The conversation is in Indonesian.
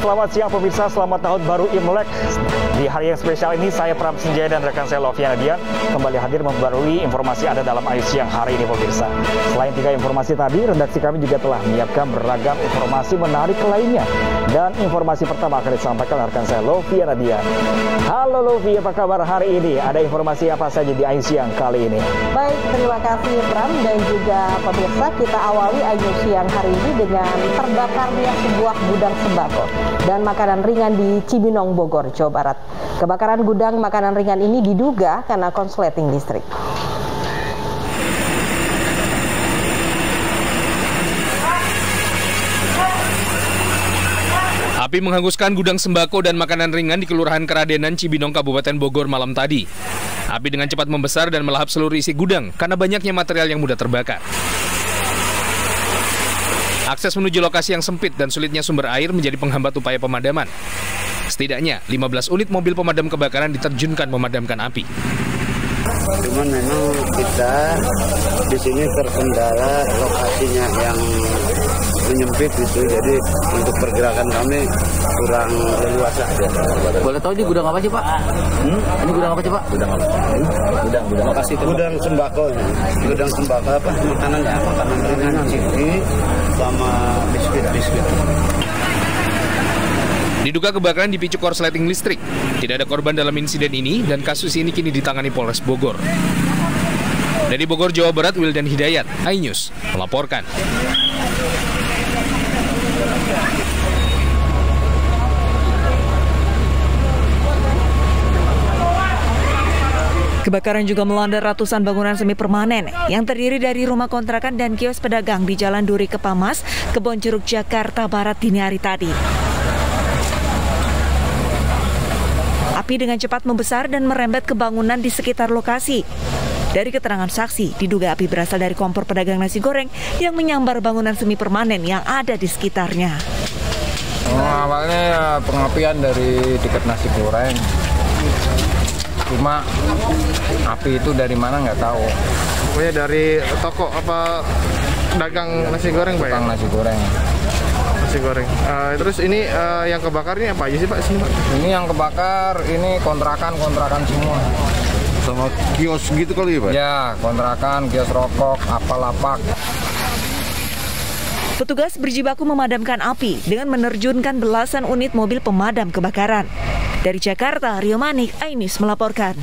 selamat siang pemirsa, selamat tahun baru Imlek. Di hari yang spesial ini saya Pram Senjaya dan rekan saya Loviana Dian kembali hadir membarui informasi ada dalam Ayu Siang hari ini pemirsa. Selain tiga informasi tadi, redaksi kami juga telah menyiapkan beragam informasi menarik lainnya. Dan informasi pertama akan disampaikan rekan saya Loviana Dian. Halo Lovi, apa kabar hari ini? Ada informasi apa saja di Ayu Siang kali ini? Baik, terima kasih Pram dan juga pemirsa. Kita awali Ayu Siang hari ini dengan terbakarnya sebuah gudang sembako dan makanan ringan di Cibinong, Bogor, Jawa Barat. Kebakaran gudang makanan ringan ini diduga karena konsleting listrik. Api menghanguskan gudang sembako dan makanan ringan di Kelurahan Keradenan, Cibinong, Kabupaten Bogor malam tadi. Api dengan cepat membesar dan melahap seluruh isi gudang karena banyaknya material yang mudah terbakar. Akses menuju lokasi yang sempit dan sulitnya sumber air menjadi penghambat upaya pemadaman. Setidaknya 15 unit mobil pemadam kebakaran diterjunkan memadamkan api. Cuman memang kita di sini terkendala lokasinya yang menyempit gitu, jadi untuk pergerakan kami kurang leluasa. Boleh tahu ini gudang apa sih Pak? Hmm? Ini gudang apa sih Pak? Gudang apa? Hmm? Gudang, gudang lokasi itu. Gudang sembako, gudang sembako apa? Makanan ya, makanan ringan ciki sama biskuit, biskuit. Diduga kebakaran dipicu korsleting listrik. Tidak ada korban dalam insiden ini dan kasus ini kini ditangani Polres Bogor. Dari Bogor, Jawa Barat, Wildan Hidayat, iNews melaporkan. Kebakaran juga melanda ratusan bangunan semi permanen yang terdiri dari rumah kontrakan dan kios pedagang di Jalan Duri Kepamas, Kebon Jeruk, Jakarta Barat dini hari tadi. Api dengan cepat membesar dan merembet ke bangunan di sekitar lokasi. Dari keterangan saksi, diduga api berasal dari kompor pedagang nasi goreng yang menyambar bangunan semi permanen yang ada di sekitarnya. Oh, awalnya ya pengapian dari dekat nasi goreng. Cuma api itu dari mana nggak tahu. Pokoknya dari toko apa dagang nasi goreng pak ya? Tukang nasi goreng. Nasi goreng. Eh, terus ini eh, yang kebakar ini apa aja sih pak sini pak? Ini yang kebakar, ini kontrakan-kontrakan semua. Sama kios gitu kali ya Pak? Ya, kontrakan, kios rokok, apa lapak. Petugas berjibaku memadamkan api dengan menerjunkan belasan unit mobil pemadam kebakaran. Dari Jakarta, Rio Manik, Ainis melaporkan.